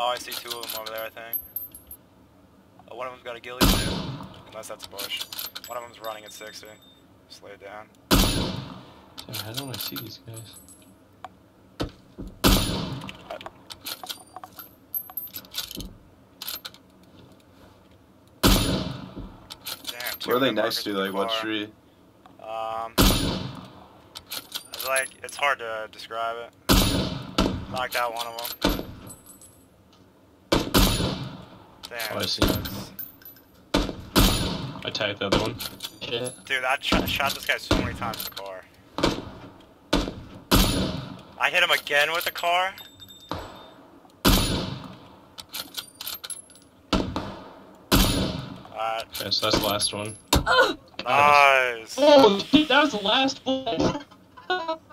Oh, I see two of them over there, I think. Oh, one of them's got a ghillie too. Unless that's a bush. One of them's running at 60. Just lay it down. Damn, how don't I see these guys? Damn, Where are they them next to? Like what car. tree? Um, it's like it's hard to describe it. Knocked out one of them. Damn. Oh, I see. I tagged the other one. Shit. Dude, I shot, shot this guy so many times in the car. I hit him again with the car. Alright, Okay, so that's the last one. nice. Oh, shit, that was the last bullet.